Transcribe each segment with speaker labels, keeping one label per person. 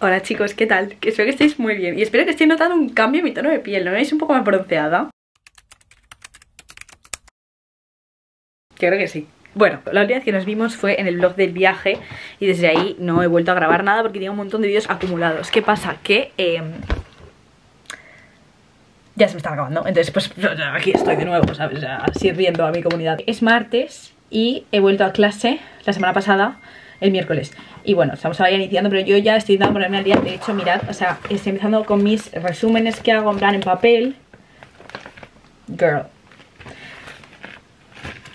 Speaker 1: Hola chicos, ¿qué tal? Que espero que estéis muy bien y espero que estéis notando un cambio en mi tono de piel, ¿no veis un poco más bronceada? Creo que sí bueno, la última vez que nos vimos fue en el blog del viaje y desde ahí no he vuelto a grabar nada porque tenía un montón de vídeos acumulados. ¿Qué pasa? Que em, ya se me están acabando, entonces pues aquí estoy de nuevo, ¿sabes? sirviendo a mi comunidad. Es martes y he vuelto a clase la semana pasada, el miércoles. Y bueno, estamos ahora iniciando, pero yo ya estoy intentando ponerme al día. De hecho, mirad, o sea, estoy empezando con mis resúmenes que hago en plan en papel. Girl,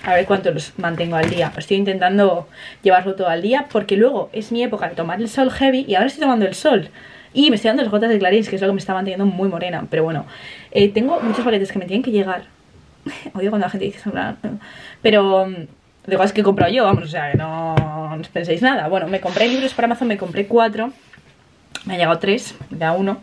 Speaker 1: a ver cuánto los mantengo al día. Estoy intentando llevarlo todo al día porque luego es mi época de tomar el sol heavy y ahora estoy tomando el sol. Y me estoy dando las gotas de clarins, que es lo que me está manteniendo muy morena. Pero bueno, eh, tengo muchos paquetes que me tienen que llegar. Odio cuando la gente dice Pero de cosas que he comprado yo, vamos, o sea, que no, os penséis nada. Bueno, me compré libros para Amazon, me compré cuatro. Me han llegado tres, da uno.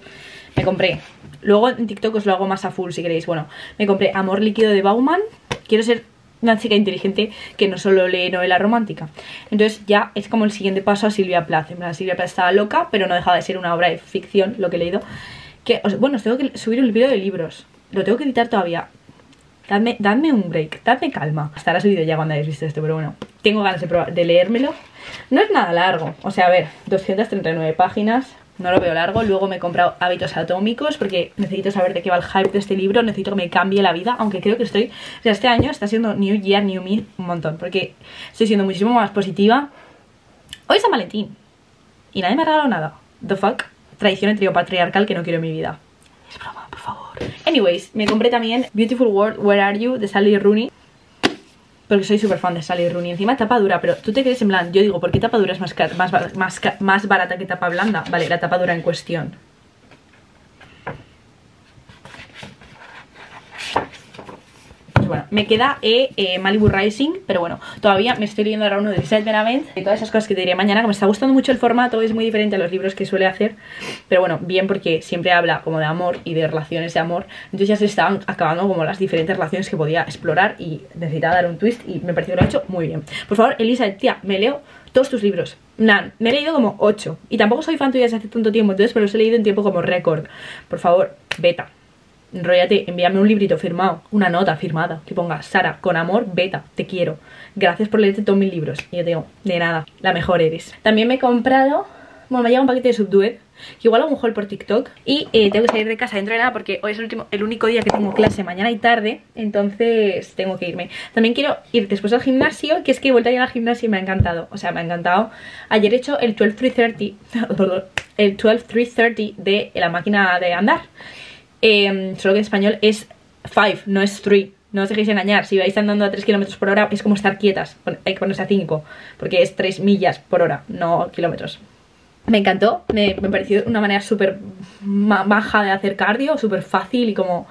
Speaker 1: Me compré. Luego en TikTok os lo hago más a full si queréis. Bueno, me compré Amor Líquido de Bauman. Quiero ser una chica inteligente que no solo lee novela romántica. Entonces ya es como el siguiente paso a Silvia Plath. En plan, Silvia Plath estaba loca, pero no dejaba de ser una obra de ficción, lo que he leído. Que, bueno, os tengo que subir un video de libros. Lo tengo que editar todavía. Dadme, dadme un break, dadme calma. Estará subido ya cuando hayáis visto esto, pero bueno. Tengo ganas de, de leérmelo. No es nada largo. O sea, a ver, 239 páginas no lo veo largo. Luego me he comprado Hábitos Atómicos porque necesito saber de qué va el hype de este libro, necesito que me cambie la vida, aunque creo que estoy, o sea, este año está siendo New Year, New Me un montón, porque estoy siendo muchísimo más positiva. Hoy es San Valentín y nadie me ha regalado nada. The fuck? Traición entre patriarcal que no quiero en mi vida. Es broma. Anyways, me compré también Beautiful World, Where Are You de Sally Rooney porque soy súper fan de Sally Rooney. Encima tapa dura, pero tú te crees en plan, yo digo, ¿por qué tapa dura es más, más, más, más barata que tapa blanda? Vale, la tapa dura en cuestión. Bueno, me queda eh, eh, Malibu Rising, pero bueno, todavía me estoy leyendo ahora uno de Isabel Benavent y todas esas cosas que te diré mañana, que me está gustando mucho el formato, es muy diferente a los libros que suele hacer, pero bueno, bien porque siempre habla como de amor y de relaciones de amor, entonces ya se estaban acabando como las diferentes relaciones que podía explorar y necesitaba dar un twist y me pareció que lo ha hecho muy bien. Por favor, Elisa, tía, me leo todos tus libros. Nan, me he leído como 8 y tampoco soy fan tuya desde hace tanto tiempo, entonces pero los he leído en tiempo como récord. Por favor, beta enrollate, envíame un librito firmado, una nota firmada, que ponga Sara, con amor, beta, te quiero. Gracias por leerte todos mis libros. Y yo digo, de nada, la mejor eres. También me he comprado, bueno, me ha llegado un paquete de Subdued, que igual hago un haul por TikTok. Y eh, tengo que salir de casa dentro de nada porque hoy es el, último, el único día que tengo clase, mañana y tarde, entonces tengo que irme. También quiero ir después al gimnasio, que es que he vuelto a ir al gimnasio y me ha encantado. O sea, me ha encantado. Ayer he hecho el 12-330, el 12-330 de la máquina de andar. Em, solo que en español es 5, no es 3. No os dejéis engañar, si vais andando a 3 km por hora es como estar quietas, hay que ponerse a 5, porque es 3 millas por hora, no kilómetros. Me encantó, me, me pareció una manera súper baja de hacer cardio, súper fácil y como,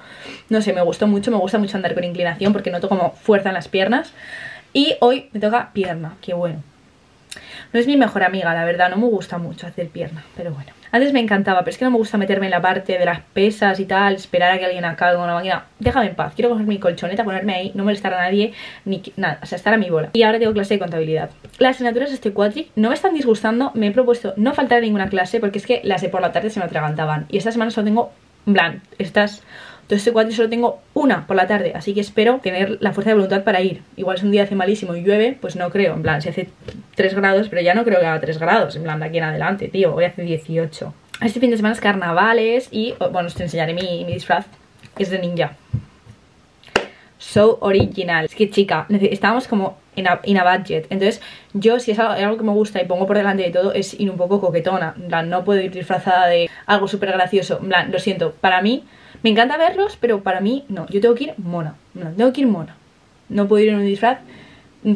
Speaker 1: no sé, me gustó mucho, me gusta mucho andar con inclinación porque noto como fuerza en las piernas. Y hoy me toca pierna, qué bueno. No es mi mejor amiga, la verdad, no me gusta mucho hacer pierna, pero bueno. Antes me encantaba, pero es que no me gusta meterme en la parte de las pesas y tal, esperar a que alguien acabe con una máquina. Déjame en paz, quiero coger mi colchoneta, ponerme ahí, no molestar a nadie, ni nada, o sea, estar a mi bola. Y ahora tengo clase de contabilidad. Las asignaturas de este cuatri no me están disgustando, me he propuesto no faltar a ninguna clase porque es que las de por la tarde se me atragantaban. Y esta semana solo tengo, en plan, estas entonces este cuatro solo tengo una por la tarde, así que espero tener la fuerza de voluntad para ir. Igual si un día hace malísimo y llueve, pues no creo. En plan, si hace 3 grados, pero ya no creo que haga 3 grados. En plan, de aquí en adelante, tío. Hoy hace 18. Este fin de semana es carnavales y, oh, bueno, os enseñaré mi, disfraz. Es de ninja. So original. Es que, chica, estábamos como en a, a, budget. Entonces, yo si es algo, algo, que me gusta y pongo por delante de todo, es ir un poco coquetona. En plan, no puedo ir disfrazada de algo súper gracioso. En plan, lo siento, para mí me encanta verlos, pero para mí no. Yo tengo que ir mona. No, tengo que ir mona. No puedo ir en un disfraz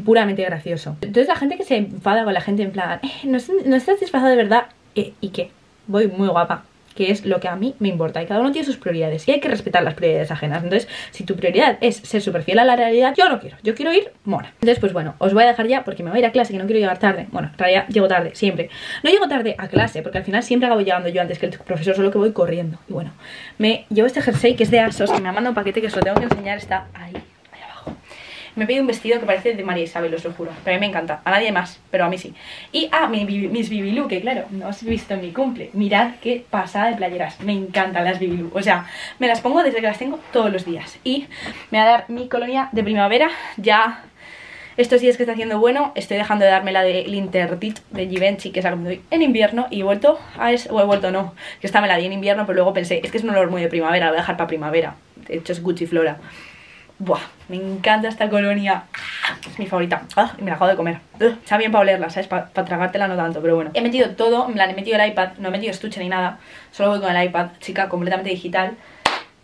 Speaker 1: puramente gracioso. Entonces la gente que se enfada con la gente en plan, eh, no, no, estás disfrazado de verdad, eh, ¿y qué? Voy muy guapa que es lo que a mí me importa. Y cada uno tiene sus prioridades y hay que respetar las prioridades ajenas. Entonces, si tu prioridad es ser súper fiel a la realidad, yo no quiero. Yo quiero ir mona. Entonces, pues bueno, os voy a dejar ya porque me voy a ir a clase que no quiero llegar tarde. Bueno, en realidad llego tarde, siempre. No llego tarde a clase porque al final siempre acabo llegando yo antes que el profesor, solo que voy corriendo. Y bueno, me llevo este jersey que es de Asos, que me ha mandado un paquete que os lo tengo que enseñar, está ahí. Me pedido un vestido que parece de María Isabel, os lo juro. Pero a mí me encanta. A nadie más, pero a mí sí. Y, ah, mi, mis Bibilú, que claro, no os he visto en mi cumple. Mirad qué pasada de playeras. Me encantan las Bibilú. O sea, me las pongo desde que las tengo todos los días. Y me va a dar mi colonia de primavera. Ya estos días que está haciendo bueno, estoy dejando de darme la de Intertit de Givenchy, que es la que me doy en invierno, y he vuelto a es o he vuelto no, que esta me la di en invierno, pero luego pensé, es que es un olor muy de primavera, la voy a dejar para primavera. De hecho es Gucci Flora. Buah, me encanta esta colonia. Es mi favorita. Ah, y me la acabo de comer. está bien para olerla, ¿sabes? Para tragártela no tanto, pero bueno. He metido todo, en plan, he metido el iPad, no he metido estuche ni nada. Solo voy con el iPad, chica, completamente digital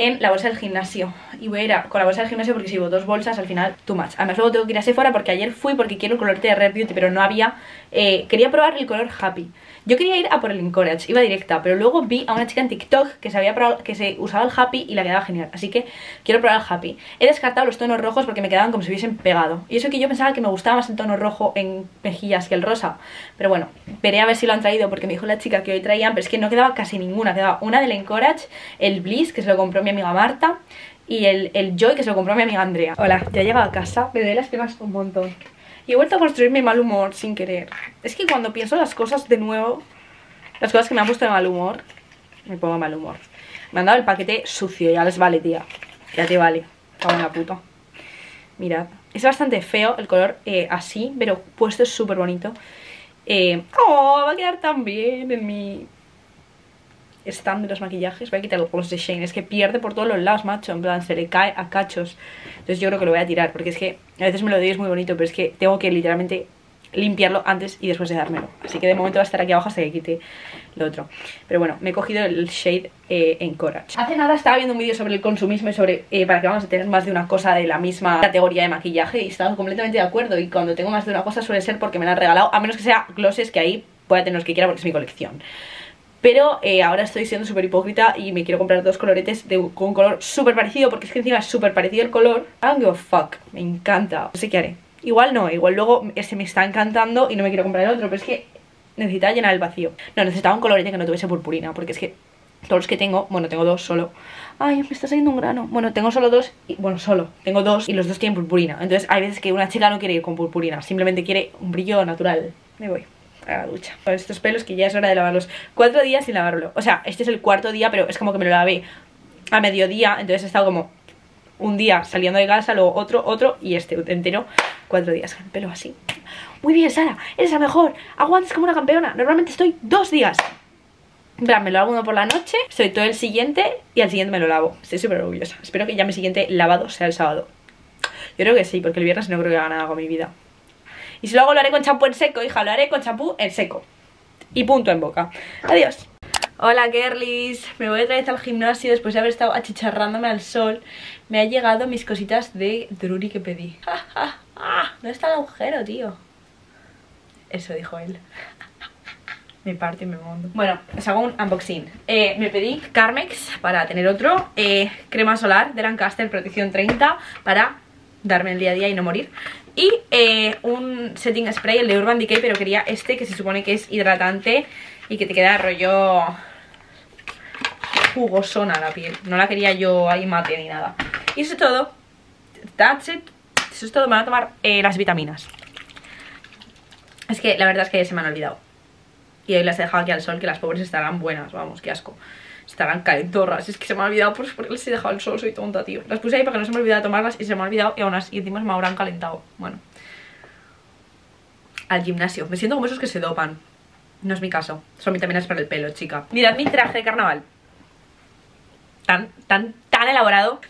Speaker 1: en la bolsa del gimnasio Y voy a ir con la bolsa del gimnasio porque si llevo dos bolsas al final too much Además luego tengo que ir a Sephora porque ayer fui porque quiero el color de Red Beauty pero no había eh, Quería probar el color Happy yo quería ir a por el Encourage, iba directa, pero luego vi a una chica en TikTok que se, había que se usaba el Happy y la quedaba genial. Así que quiero probar el Happy. He descartado los tonos rojos porque me quedaban como si hubiesen pegado. Y eso que yo pensaba que me gustaba más el tono rojo en mejillas que el rosa. Pero bueno, veré a ver si lo han traído porque me dijo la chica que hoy traían, pero es que no quedaba casi ninguna. Quedaba una del Encourage, el Bliss, que se lo compró mi amiga Marta, y el, el Joy, que se lo compró mi amiga Andrea. Hola, ya he llegado a casa, me doy las piernas un montón. Y he vuelto a construir mi mal humor sin querer. Es que cuando pienso las cosas de nuevo las cosas que me han puesto de mal humor, me pongo mal humor. Me han dado el paquete sucio, ya les vale, tía. Ya te vale. Cago en la puta. Mirad. Es bastante feo el color eh, así, pero puesto es súper bonito. Eh, ¡Oh! Va a quedar tan bien en mi stand de los maquillajes. Voy a quitar los de Shane. Es que pierde por todos los lados, macho. En plan, se le cae a cachos. Entonces yo creo que lo voy a tirar. Porque es que a veces me lo doy es muy bonito, pero es que tengo que literalmente limpiarlo antes y después de dármelo. Así que de momento va a estar aquí abajo hasta que quite lo otro. Pero bueno, me he cogido el shade eh, en Courage. Hace nada estaba viendo un vídeo sobre el consumismo y sobre eh, para que vamos a tener más de una cosa de la misma categoría de maquillaje y estaba completamente de acuerdo. Y cuando tengo más de una cosa suele ser porque me la han regalado, a menos que sea glosses que ahí pueda tener los que quiera porque es mi colección. Pero eh, ahora estoy siendo súper hipócrita y me quiero comprar dos coloretes de, con un color súper parecido porque es que encima es súper parecido el color. I don't give a fuck, me encanta. No sé qué haré. Igual no, igual luego se me está encantando y no me quiero comprar el otro, pero es que necesitaba llenar el vacío. No, necesitaba un colorete que no tuviese purpurina, porque es que todos los que tengo, bueno, tengo dos solo. Ay, me está saliendo un grano. Bueno, tengo solo dos, y, bueno, solo, tengo dos y los dos tienen purpurina. Entonces hay veces que una chica no quiere ir con purpurina, simplemente quiere un brillo natural. Me voy a la ducha. Estos pelos que ya es hora de lavarlos. Cuatro días sin lavarlo. O sea, este es el cuarto día, pero es como que me lo lavé a mediodía, entonces he estado como un día saliendo de casa, luego otro, otro y este entero, cuatro días con el pelo así. Muy bien, Sara, eres la mejor, aguantes como una campeona. Normalmente estoy dos días. me lo hago uno por la noche, estoy todo el siguiente y al siguiente me lo lavo. Estoy súper orgullosa. Espero que ya mi siguiente lavado sea el sábado. Yo creo que sí, porque el viernes no creo que haga nada con mi vida. Y si lo hago lo haré con champú en seco, hija, lo haré con champú en seco. Y punto en boca. Adiós. Hola girlies, me voy otra vez al gimnasio después de haber estado achicharrándome al sol. Me ha llegado mis cositas de Drury que pedí. ¿Dónde está el agujero, tío? Eso dijo él. Me parte y me mundo Bueno, os hago un unboxing. Eh, Me pedí Carmex para tener otro. Eh, Crema solar de Lancaster Protección 30 Para darme el día a día y no morir y eh, un setting spray, el de Urban Decay, pero quería este que se supone que es hidratante y que te queda rollo jugosona la piel. No la quería yo ahí mate ni nada. Y eso es todo. That's it. Eso es todo. Me voy a tomar eh, las vitaminas. Es que la verdad es que se me han olvidado. Y hoy las he dejado aquí al sol, que las pobres estarán buenas. Vamos, qué asco. Estarán calentorras. Es que se me ha olvidado por, porque les he dejado al sol. Soy tonta, tío. Las puse ahí para que no se me olvidara tomarlas y se me ha olvidado. Y aún así, encima se me habrán calentado. Bueno. Al gimnasio. Me siento como esos que se dopan. No es mi caso. Son vitaminas para el pelo, chica. Mirad mi traje de carnaval tan, tan, tan elaborado.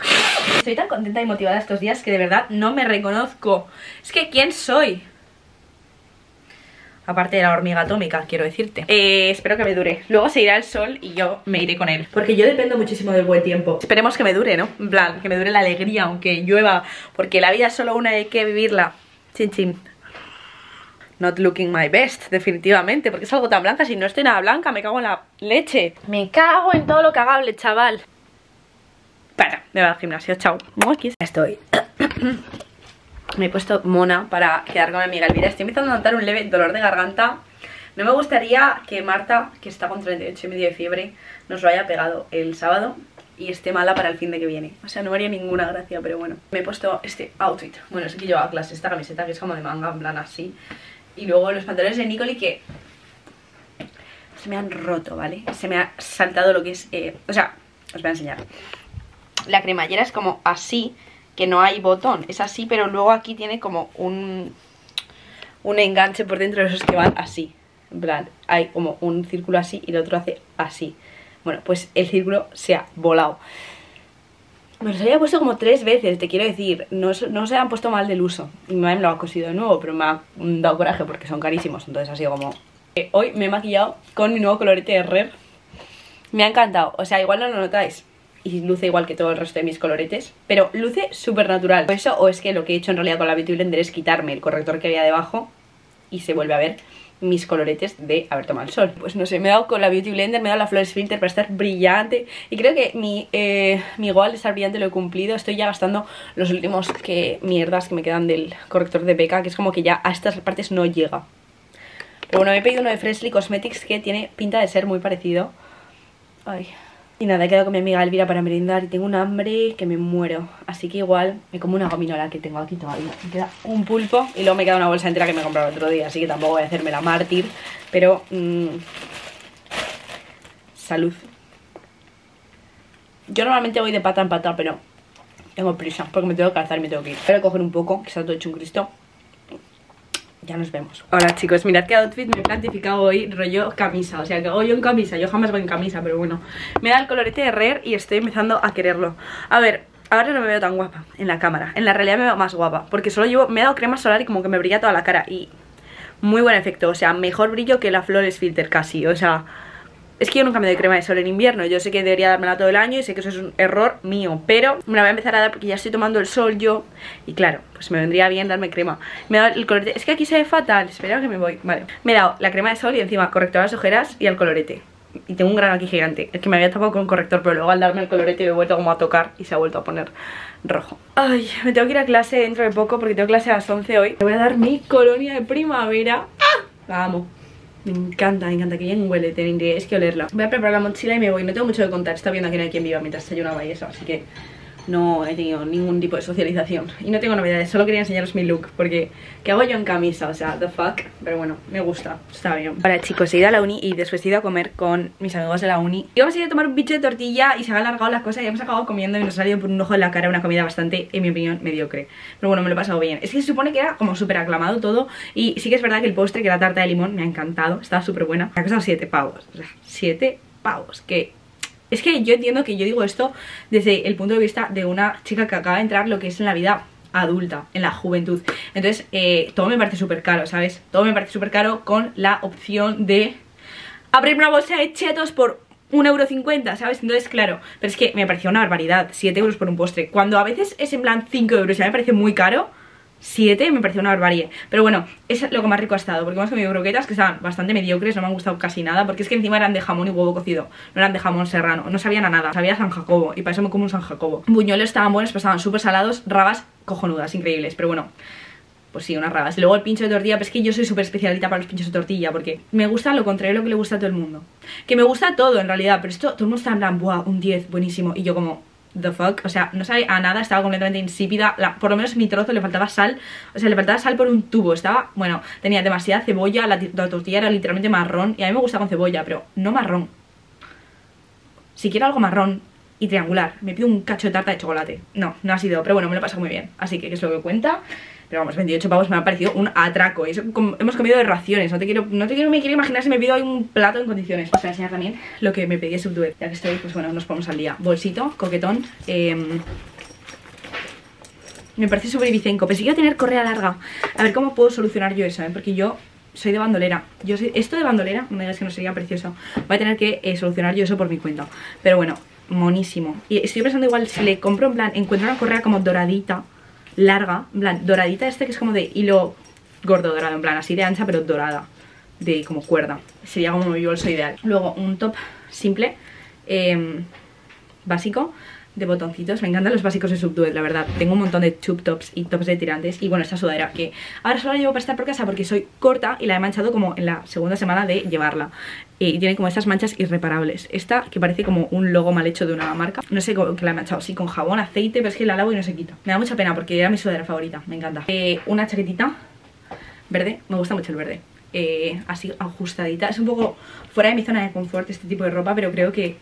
Speaker 1: Estoy tan contenta y motivada estos días que de verdad no me reconozco. Es que ¿quién soy? Aparte de la hormiga atómica, quiero decirte. Eh, Espero que me dure. Luego se irá el sol y yo me iré con él. Porque yo dependo muchísimo del buen tiempo. Esperemos que me dure, ¿no? En plan, que me dure la alegría aunque llueva Porque la vida es solo una y hay que vivirla. Chin chin. Not looking my best, definitivamente Porque es algo tan blanca, si no estoy nada blanca Me cago en la leche. Me cago en todo lo cagable, chaval. Me voy al gimnasio, chao. Estoy. me he puesto mona para quedar con mi amiga Elvira. Estoy empezando a notar un leve dolor de garganta. No me gustaría que Marta, que está con 38 y medio de fiebre, nos lo haya pegado el sábado y esté mala para el fin de que viene. O sea, no haría ninguna gracia, pero bueno. Me he puesto este outfit. Bueno, es que llevo a clase esta camiseta que es como de manga, en plan así. Y luego los pantalones de Nicoli que se me han roto, ¿vale? Se me ha saltado lo que es... Eh, o sea, os voy a enseñar. La cremallera es como así, que no hay botón. Es así, pero luego aquí tiene como un... Un enganche por dentro de esos que van así. En plan, hay como un círculo así y el otro hace así. Bueno, pues el círculo se ha volado. Me los había puesto como tres veces, te quiero decir. No, no se han puesto mal del uso. Y me lo ha cosido de nuevo, pero me ha dado coraje porque son carísimos. Entonces ha sido como... Eh, hoy me he maquillado con mi nuevo colorete de Rer. Me ha encantado. O sea, igual no lo notáis. Y luce igual que todo el resto de mis coloretes. Pero luce súper natural. O eso, o es que lo que he hecho en realidad con la Beauty Blender es quitarme el corrector que había debajo. Y se vuelve a ver mis coloretes de haber tomado el sol. Pues no sé, me he dado con la Beauty Blender, me he dado la Flores Filter para estar brillante. Y creo que mi, eh, mi goal de estar brillante lo he cumplido. Estoy ya gastando los últimos que mierdas que me quedan del corrector de Becca, que es como que ya a estas partes no llega. Bueno, me he pedido uno de Freshly Cosmetics que tiene pinta de ser muy parecido. Ay, y nada, he quedado con mi amiga Elvira para merendar y tengo un hambre que me muero. Así que igual me como una gominola que tengo aquí todavía. Me queda un pulpo y luego me queda una bolsa entera que me he comprado el otro día. Así que tampoco voy a hacerme la mártir. Pero... Mmm, salud. Yo normalmente voy de pata en pata, pero tengo prisa porque me tengo que calzar y me tengo que ir. Voy coger un poco, que está todo hecho un cristo ya nos vemos. Hola chicos, mirad qué outfit me he plantificado hoy Rollo camisa, o sea que hago yo en camisa. Yo jamás voy en camisa, pero bueno. Me da el colorete de Rare y estoy empezando a quererlo. A ver, ahora no me veo tan guapa en la cámara. En la realidad me veo más guapa Porque solo llevo, me he dado crema solar y como que me brilla toda la cara Y muy buen efecto, o sea, mejor brillo que la Flores Filter casi. O sea, es que yo nunca me doy crema de sol en invierno. Yo sé que debería dármela todo el año y sé que eso es un error mío Pero me la voy a empezar a dar porque ya estoy tomando el sol yo Y claro, pues me vendría bien darme crema. Me he dado el colorete, es que aquí se ve fatal. Espera que me voy, vale. Me he dado la crema de sol y encima corrector de las ojeras y el colorete. Y tengo un grano aquí gigante. Es que me había tapado con corrector Pero luego al darme el colorete he vuelto como a tocar Y se ha vuelto a poner rojo. Ay, me tengo que ir a clase dentro de poco Porque tengo clase a las 11 hoy. Me voy a dar mi colonia de primavera. ¡Ah! La me encanta, me encanta, que bien huele, es que olerla Voy a preparar la mochila y me voy, no tengo mucho que contar Está viendo no hay quien viva mientras desayunaba y eso Así que no he tenido ningún tipo de socialización. Y no tengo novedades, solo quería enseñaros mi look Porque, ¿qué hago yo en camisa? O sea, the fuck. Pero bueno, me gusta, está bien. Vale chicos, he ido a la uni y después he ido a comer con mis amigos de la uni. Y vamos a ir a tomar un bicho de tortilla y se han alargado las cosas Y hemos acabado comiendo y nos ha salido por un ojo de la cara Una comida bastante, en mi opinión, mediocre. Pero bueno, me lo he pasado bien. Es que se supone que era como súper aclamado todo Y sí que es verdad que el postre, que era tarta de limón, me ha encantado Estaba súper buena Me ha costado 7 pavos O sea, 7 pavos Que es que yo entiendo que yo digo esto desde el punto de vista de una chica que acaba de entrar lo que es en la vida adulta, en la juventud Entonces, eh, todo me parece súper caro, ¿sabes? Todo me parece súper caro con la opción de abrir una bolsa de chetos por 1,50€, ¿sabes? Entonces, claro, pero es que me pareció una barbaridad 7 euros por un postre Cuando a veces es en plan 5 euros ya me parece muy caro 7 me pareció una barbarie Pero bueno, es lo que más rico ha estado Porque hemos comido croquetas que estaban bastante mediocres No me han gustado casi nada Porque es que encima eran de jamón y huevo cocido No eran de jamón serrano No sabían nada Sabía San Jacobo Y para eso me como un San Jacobo Buñuelos estaban buenos Pero estaban súper salados Rabas cojonudas, increíbles Pero bueno pues sí, unas rabas. Luego el pincho de tortilla, pero es que yo soy súper especialita para los pinchos de tortilla, porque me gusta lo contrario de lo que le gusta a todo el mundo. Que me gusta todo en realidad, pero esto, todo el mundo está en plan, buah, un 10, buenísimo. Y yo como, the fuck, o sea, no sabe a nada, estaba completamente insípida, por lo menos mi trozo le faltaba sal, o sea, le faltaba sal por un tubo, estaba, bueno, tenía demasiada cebolla, la, tortilla era literalmente marrón, y a mí me gusta con cebolla, pero no marrón. Si quiero algo marrón y triangular, me pido un cacho de tarta de chocolate. No, no ha sido, pero bueno, me lo pasa muy bien, así que, ¿qué es lo que cuenta? Pero vamos, 28 pavos me ha parecido un atraco. Eso, hemos comido de raciones. No te quiero, no te quiero, me quiero imaginar si me pido un plato en condiciones. Os voy a enseñar también lo que me pedí Subduet. Ya que estoy, pues bueno, nos ponemos al día. Bolsito, coquetón. Em, me parece súper bicenco. Pensé que iba a tener correa larga. A ver cómo puedo solucionar yo eso, ¿eh? Porque yo soy de bandolera. Yo esto de bandolera, no me digas que no sería precioso. Voy a tener que eh, solucionar yo eso por mi cuenta. Pero bueno, monísimo. Y estoy pensando igual si le compro en plan, encuentro una correa como doradita larga, en plan, doradita este que es como de hilo gordo dorado, en plan, así de ancha pero dorada, de como cuerda. Sería como mi bolso ideal. Luego un top simple, em, básico, de botoncitos. Me encantan los básicos de Subdued, la verdad. Tengo un montón de tube tops y tops de tirantes. Y bueno, esta sudadera que ahora solo la llevo para estar por casa porque soy corta y la he manchado como en la segunda semana de llevarla. Y tiene como estas manchas irreparables. Esta que parece como un logo mal hecho de una marca. No sé cómo la he manchado así con jabón, aceite, pero es que la lavo y no se quita. Me da mucha pena porque era mi sudadera favorita. Me encanta. Eh, una chaquetita verde. Me gusta mucho el verde. Eh, así ajustadita. Es un poco fuera de mi zona de confort este tipo de ropa, pero creo que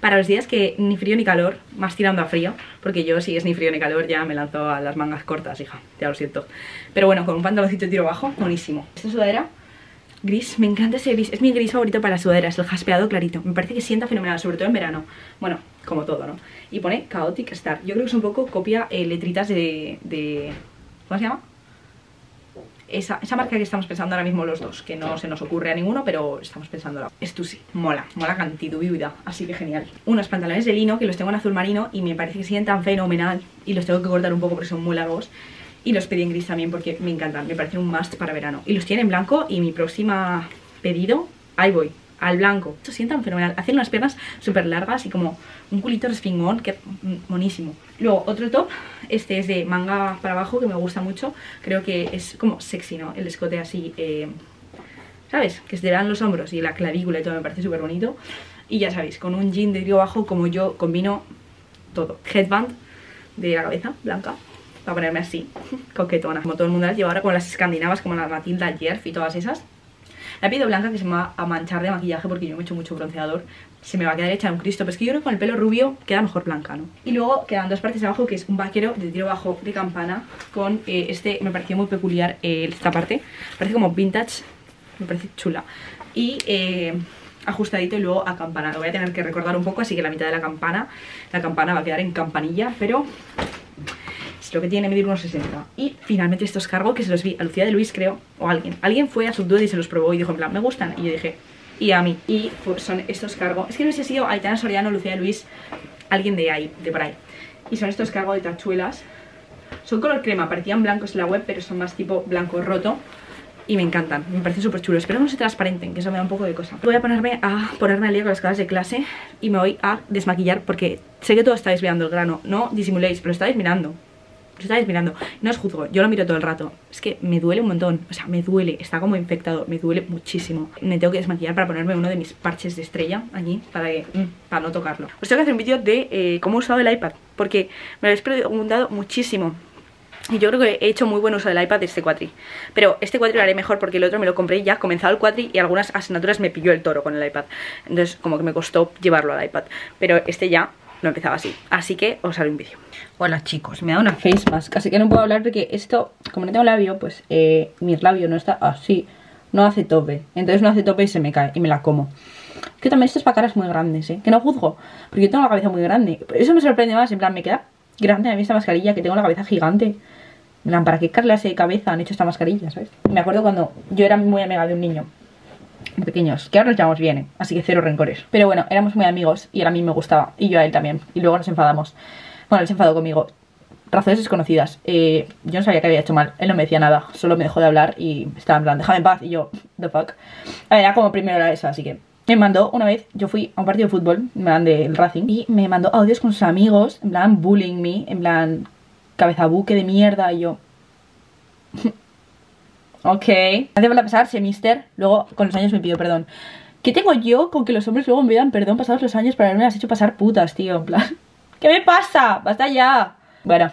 Speaker 1: para los días que ni frío ni calor, más tirando a frío, porque yo si es ni frío ni calor ya me lanzo a las mangas cortas, hija, ya lo siento. Pero bueno, con un pantaloncito de tiro bajo, buenísimo. Esta sudadera, gris, me encanta ese gris, es mi gris favorito para la sudadera, es el jaspeado clarito, me parece que sienta fenomenal, sobre todo en verano. Bueno, como todo, ¿no? Y pone Chaotic Star, yo creo que es un poco copia eh, letritas de, de... ¿Cómo se llama? Esa, marca que estamos pensando ahora mismo los dos, que no se nos ocurre a ninguno, pero estamos pensando Esto sí, mola, mola cantidad, así que genial. Unos pantalones de lino que los tengo en azul marino y me parece que siguen tan fenomenal y los tengo que cortar un poco porque son muy largos. Y los pedí en gris también porque me encantan, me parecen un must para verano. Y los tiene en blanco y mi próxima pedido, ahí voy, al blanco. Esto sientan fenomenal. Hacen unas piernas súper largas y como un culito respingón, que monísimo. Luego, otro top, este es de manga para abajo, que me gusta mucho. Creo que es como sexy, ¿no? El escote así, eh, ¿sabes? Que se te dan los hombros y la clavícula y todo, me parece súper bonito. Y ya sabéis, con un jean de trío bajo, como yo combino todo. Headband de la cabeza, blanca, para ponerme así, coquetona. Como todo el mundo las lleva ahora, como las escandinavas, como la Matilda Jerf y todas esas. La pido blanca que se me va a manchar de maquillaje porque yo me he hecho mucho bronceador. Se me va a quedar hecha un Cristo. Pero es que yo creo que con el pelo rubio queda mejor blanca, ¿no? Y luego quedan dos partes de abajo que es un vaquero de tiro bajo de campana con eh, este, me pareció muy peculiar eh, esta parte. Parece como vintage, me parece chula. Y... Eh, ajustadito y luego a campana. Lo voy a tener que recordar un poco, así que la mitad de la campana, la campana va a quedar en campanilla, pero lo que tiene medir unos 60 Y finalmente estos cargos que se los vi a Lucía de Luis, creo, o alguien. Alguien fue a Subdued y se los probó y dijo en plan, me gustan. Y yo dije, y a mí. Y son estos cargos. Es que no sé si ha sido Aitana Soriano, Lucía de Luis, alguien de ahí, de por ahí. Y son estos cargos de tachuelas. Son color crema, parecían blancos en la web, pero son más tipo blanco roto. Y me encantan, me parecen súper chulos Espero no se transparenten, que eso me da un poco de cosa Voy a ponerme a ponerme al día con las cosas de clase Y me voy a desmaquillar porque sé que todo estáis mirando el grano No disimuléis, pero estáis mirando lo estáis mirando. No os juzgo, yo lo miro todo el rato. Es que me duele un montón, o sea, me duele, está como infectado, me duele muchísimo. Me tengo que desmaquillar para ponerme uno de mis parches de estrella allí, para, mm, para no tocarlo. Os tengo que hacer un vídeo de eh, cómo he usado el iPad, porque me lo habéis preguntado muchísimo. Y yo creo que he hecho muy buen uso del iPad de este cuatri Pero este cuatri lo haré mejor porque el otro me lo compré ya comenzado el cuatri Y algunas asignaturas me pilló el toro con el iPad Entonces como que me costó llevarlo al iPad Pero este ya lo empezaba así. Así que os haré un vídeo. Hola chicos, me da una face mask. Así que no puedo hablar porque esto, como no tengo labio Pues eh, mi labio no está así. No hace tope, entonces no hace tope y se me cae Y me la como. Que también esto es para caras muy grandes, ¿eh? Que no juzgo, porque yo tengo la cabeza muy grande. Eso me sorprende más, en plan, me queda grande a mí esta mascarilla Que tengo la cabeza gigante. En plan, ¿para qué clase de cabeza han hecho esta mascarilla, sabes? Me acuerdo cuando yo era muy amiga de un niño pequeños, que ahora nos llevamos bien, así que cero rencores. Pero bueno, éramos muy amigos y él a mí me gustaba y yo a él también. Y luego nos enfadamos. Bueno, él se enfadó conmigo. Razones desconocidas. Eh, yo no sabía que había hecho mal. Él no me decía nada. Solo me dejó de hablar y estaba en plan, déjame en paz. Y yo, the fuck. Era como primero era esa, así que... Me mandó una vez, yo fui a un partido de fútbol, me plan del Racing, y me mandó audios con sus amigos, en plan bullying me, en plan cabeza buque de mierda, y yo... Ok. Gracias por pasarse, mister. Luego, con los años me pido perdón. ¿Qué tengo yo con que los hombres luego me pidan perdón pasados los años por haberme las hecho pasar putas, tío? En plan, ¿qué me pasa? Basta ya. Bueno.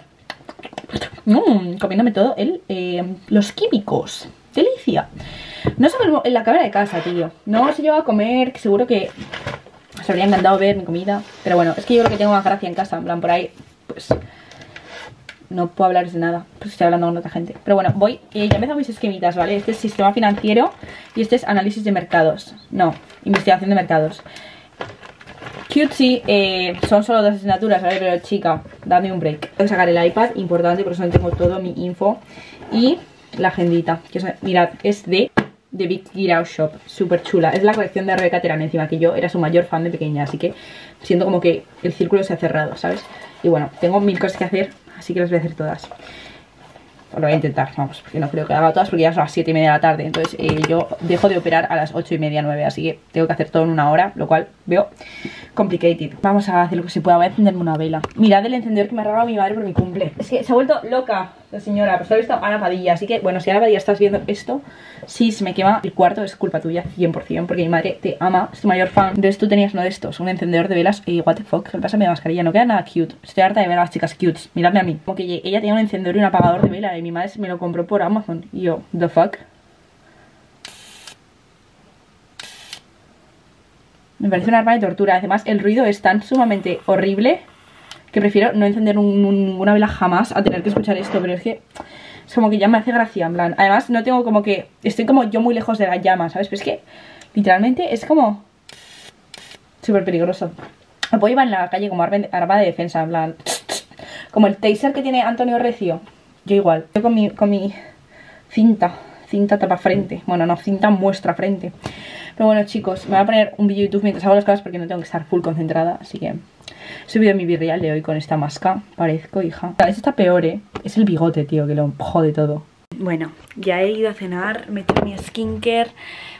Speaker 1: Mmm, comiéndome todo el, eh, los químicos. Delicia. No se en la cámara de casa, tío. No se lleva a comer, que seguro que os habría encantado ver mi comida. Pero bueno, es que yo creo que tengo más gracia en casa. En plan, por ahí, pues no puedo hablar de nada, pues estoy hablando con otra gente. Pero bueno, voy, ya empezado mis esquemitas, ¿vale? Este es sistema financiero y este es análisis de mercados. No, investigación de mercados. Cutesy, eh, son solo dos asignaturas, ¿vale? Pero chica, dame un break. Tengo que sacar el iPad, importante, por eso tengo todo mi info. Y la agendita, que mirad, es de The Big Get Shop, súper chula. Es la colección de Rebeca Terán encima, que yo era su mayor fan de pequeña, así que siento como que el círculo se ha cerrado, ¿sabes? Y bueno, tengo mil cosas que hacer así que las voy a hacer todas. lo voy a intentar, vamos, porque no creo que haga todas porque ya son las 7 y media de la tarde. Entonces eh, yo dejo de operar a las 8 y media, 9, así que tengo que hacer todo en una hora, lo cual veo complicated. Vamos a hacer lo que se pueda, voy a encenderme una vela. Mirad el encendedor que me ha regalado mi madre por mi cumple. Es que se ha vuelto loca señora, pues lo ha visto Ana Padilla, así que bueno, si Ana Padilla estás viendo esto, si se me quema el cuarto es culpa tuya 100%, porque mi madre te ama, es tu mayor fan. Entonces tú tenías uno de estos, un encendedor de velas y what the fuck, ¿qué pasa mi mascarilla? No queda nada cute. Estoy harta de ver a las chicas cutes, miradme a mí. Como que ella tenía un encendedor y un apagador de vela y mi madre me lo compró por Amazon. Y yo, the fuck. Me parece un arma de tortura. Además, el ruido es tan sumamente horrible que prefiero no encender ninguna vela jamás a tener que escuchar esto. Pero es que es como que ya me hace gracia, en plan. Además, no tengo como que... Estoy como yo muy lejos de la llama, ¿sabes? Pero es que literalmente es como... Súper peligroso. Puedo ir en la calle como arma de defensa, en plan... Como el taser que tiene Antonio Recio. Yo igual. Yo con mi, con mi cinta, cinta tapa frente. Bueno, no, cinta muestra frente. Pero bueno, chicos, me voy a poner un vídeo de YouTube mientras hago las cosas porque no tengo que estar full concentrada. Así que he subido mi virreal de hoy con esta máscara. Parezco, hija. Esto está peor, ¿eh? Es el bigote, tío, que lo jode todo. Bueno, ya he ido a cenar, me he mi skincare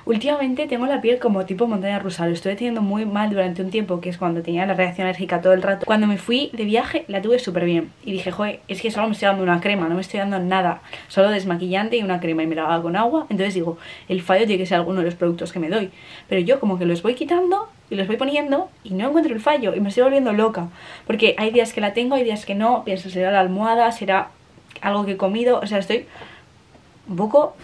Speaker 1: Últimamente tengo la piel como tipo montaña rusa, lo estoy teniendo muy mal durante un tiempo, que es cuando tenía la reacción alérgica todo el rato. Cuando me fui de viaje la tuve súper bien y dije, joder, es que solo me estoy dando una crema, no me estoy dando nada, solo desmaquillante y una crema y me lavaba con agua. Entonces digo, el fallo tiene que ser alguno de los productos que me doy. Pero yo como que los voy quitando y los voy poniendo y no encuentro el fallo y me estoy volviendo loca. Porque hay días que la tengo, hay días que no, pienso, será la almohada, será algo que he comido, o sea, estoy un poco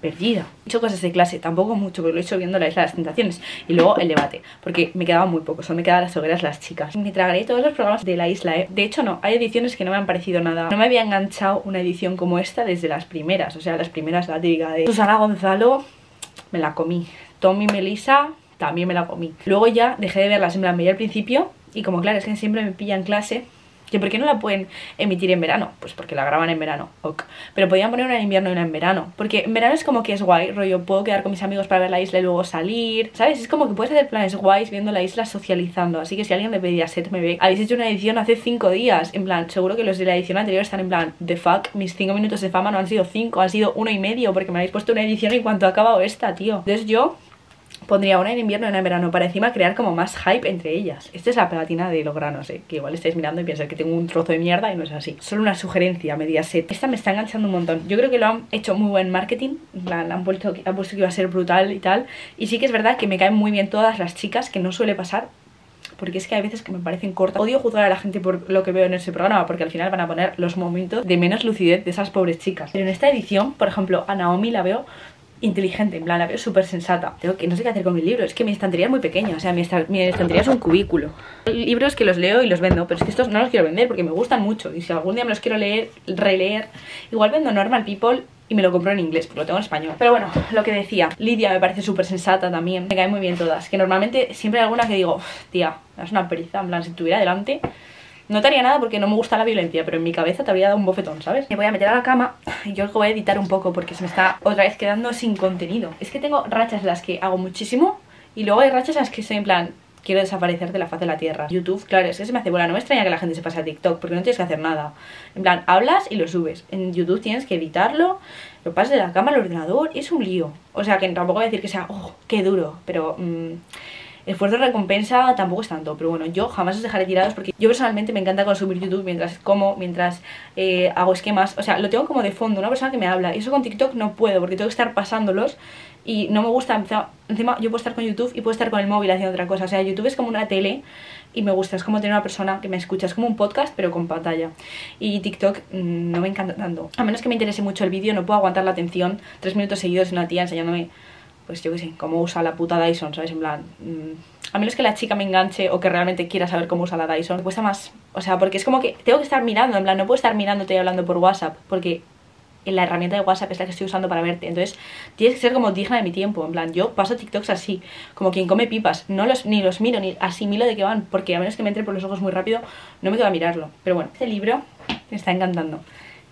Speaker 1: perdida. He hecho cosas de clase, tampoco mucho, pero lo he hecho viendo la isla de las tentaciones. Y luego el debate, porque me quedaba muy poco, solo me quedaban las hogueras las chicas. Me tragaré todos los programas de la isla, ¿eh? De hecho, no, hay ediciones que no me han parecido nada. No me había enganchado una edición como esta desde las primeras, o sea, las primeras, la típica de Susana Gonzalo, me la comí. Tommy Melissa, también me la comí. Luego ya dejé de verlas en plan, veía al principio, y como claro, es que siempre me pillan clase ¿Que por qué no la pueden emitir en verano? Pues porque la graban en verano, ok. Pero podían poner una en invierno y una en verano. Porque en verano es como que es guay, rollo, puedo quedar con mis amigos para ver la isla y luego salir, ¿sabes? Es como que puedes hacer planes guays viendo la isla socializando. Así que si alguien de Mediaset me ve, habéis hecho una edición hace 5 días, en plan, seguro que los de la edición anterior están en plan, the fuck, mis 5 minutos de fama no han sido 5, han sido uno y medio, porque me habéis puesto una edición en cuanto ha acabado esta, tío. Entonces yo pondría una en invierno y una en verano para encima crear como más hype entre ellas. Esta es la pegatina de los granos, ¿eh? que igual estáis mirando y pensáis que tengo un trozo de mierda y no es así. Solo una sugerencia, Mediaset. Esta me está enganchando un montón. Yo creo que lo han hecho muy buen marketing, la, han, puesto, han puesto que iba a ser brutal y tal. Y sí que es verdad que me caen muy bien todas las chicas, que no suele pasar porque es que hay veces que me parecen cortas. Odio juzgar a la gente por lo que veo en ese programa, porque al final van a poner los momentos de menos lucidez de esas pobres chicas. Pero en esta edición, por ejemplo, a Naomi la veo inteligente, en plan, la veo súper sensata. Tengo que no sé qué hacer con mi libro, es que mi estantería es muy pequeña, o sea, mi, estantería es un cubículo. Libros que los leo y los vendo, pero es que estos no los quiero vender porque me gustan mucho. Y si algún día me los quiero leer, releer, igual vendo Normal People y me lo compro en inglés, porque lo tengo en español. Pero bueno, lo que decía, Lidia me parece súper sensata también, me cae muy bien todas. Que normalmente siempre hay alguna que digo, tía, es una pereza, en plan, si estuviera delante no te haría nada porque no me gusta la violencia, pero en mi cabeza te habría dado un bofetón, ¿sabes? Me voy a meter a la cama y yo voy a editar un poco porque se me está otra vez quedando sin contenido. Es que tengo rachas en las que hago muchísimo y luego hay rachas en las que estoy en plan, quiero desaparecer de la faz de la tierra. YouTube, claro, es que se me hace bola. No me extraña que la gente se pase a TikTok porque no tienes que hacer nada. En plan, hablas y lo subes. En YouTube tienes que editarlo, lo pasas de la cama al ordenador es un lío. O sea, que tampoco voy a decir que sea, oh, qué duro, pero... Mmm, esfuerzo de recompensa tampoco es tanto, pero bueno, yo jamás os dejaré tirados porque yo personalmente me encanta consumir YouTube mientras como, mientras eh, hago esquemas, o sea, lo tengo como de fondo, una persona que me habla, y eso con TikTok no puedo porque tengo que estar pasándolos y no me gusta, encima yo puedo estar con YouTube y puedo estar con el móvil haciendo otra cosa, o sea, YouTube es como una tele y me gusta, es como tener una persona que me escucha, es como un podcast pero con pantalla. Y TikTok mm, no me encanta tanto, a menos que me interese mucho el vídeo no puedo aguantar la atención tres minutos seguidos de una tía enseñándome pues yo qué sé, cómo usa la puta Dyson, ¿sabes? En plan, mmm, a menos que la chica me enganche o que realmente quiera saber cómo usa la Dyson, me cuesta más, o sea, porque es como que tengo que estar mirando, en plan, no puedo estar mirándote y hablando por WhatsApp, porque la herramienta de WhatsApp es la que estoy usando para verte, entonces tienes que ser como digna de mi tiempo, en plan, yo paso TikToks así, como quien come pipas, no los, ni los miro, ni asimilo de qué van, porque a menos que me entre por los ojos muy rápido, no me quedo a mirarlo, pero bueno, este libro me está encantando,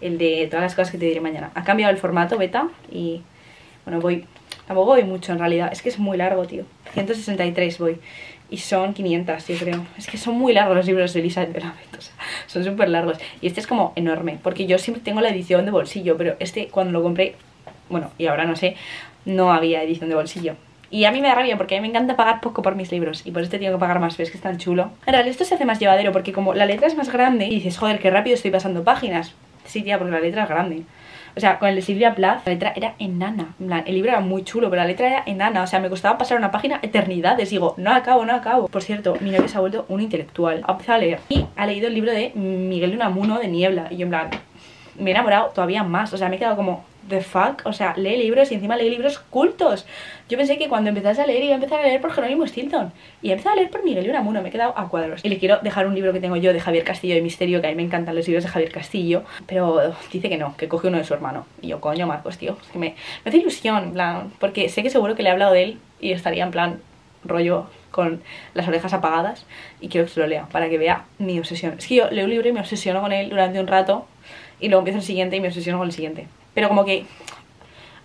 Speaker 1: el de todas las cosas que te diré mañana, ha cambiado el formato beta y, bueno, voy Tampoco voy mucho en realidad, es que es muy largo, tío. 163 voy. y son 500, yo creo. Es que son muy largos los libros de Elizabeth Benavent, o sea, son súper largos. Y este es como enorme, porque yo siempre tengo la edición de bolsillo, pero este cuando lo compré, bueno, y ahora no sé, no había edición de bolsillo. Y a mí me da rabia porque a mí me encanta pagar poco por mis libros y por este tengo que pagar más, ves que es tan chulo. En realidad esto se hace más llevadero porque como la letra es más grande y dices, joder, qué rápido estoy pasando páginas. Sí, tía, porque la letra es grande. O sea, con el de Silvia Plath, la letra era enana. el libro era muy chulo, pero la letra era enana. O sea, me costaba pasar una página eternidades. Digo, no acabo, no acabo. Por cierto, mi novio se ha vuelto un intelectual. Ha empezado a leer. Y ha leído el libro de Miguel de Unamuno de Niebla. Y yo, en plan, me he enamorado todavía más. O sea, me he quedado como, the fuck, o sea, lee libros y encima lee libros cultos. Yo pensé que cuando empezase a leer iba a empezar a leer por Jerónimo Stilton. Y he empezado a leer por Miguel Unamuno, me he quedado a cuadros. Y le quiero dejar un libro que tengo yo de Javier Castillo de Misterio, que a mí me encantan los libros de Javier Castillo. Pero dice que no, que coge uno de su hermano. Y yo, coño, Marcos, tío, que me, me hace ilusión, porque sé que seguro que le he hablado de él y estaría en plan rollo con las orejas apagadas y quiero que se lo lea para que vea mi obsesión. Es que yo leo un libro y me obsesiono con él durante un rato y luego empiezo el siguiente y me obsesiono con el siguiente. Pero como que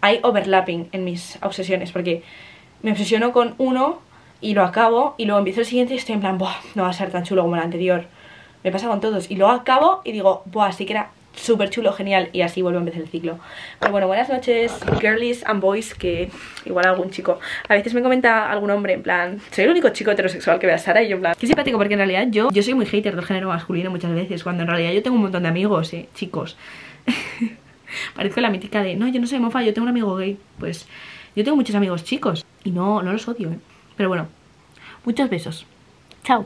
Speaker 1: hay overlapping en mis obsesiones, porque me obsesiono con uno y lo acabo y luego empiezo el siguiente y estoy en plan, Buah, no va a ser tan chulo como el anterior. Me pasa con todos. Y luego acabo y digo, Buah, sí que era súper chulo, genial. Y así vuelvo a empezar el ciclo. Pero bueno, buenas noches, girlies and boys, que igual algún chico. A veces me comenta algún hombre en plan, soy el único chico heterosexual que ve a Sara y yo en plan, qué simpático, porque en realidad yo, yo soy muy hater del género masculino muchas veces, cuando en realidad yo tengo un montón de amigos, eh, chicos. Parezco la mítica de, no, yo no soy mofa, yo tengo un amigo gay. Pues yo tengo muchos amigos chicos y no, no los odio, ¿eh? Pero bueno, muchos besos. Chao.